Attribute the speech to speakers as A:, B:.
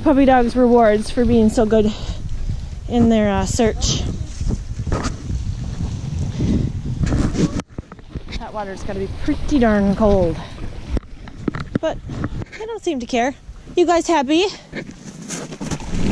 A: the puppy dog's rewards for being so good in their uh, search. That water's got to be pretty darn cold. But they don't seem to care. You guys happy?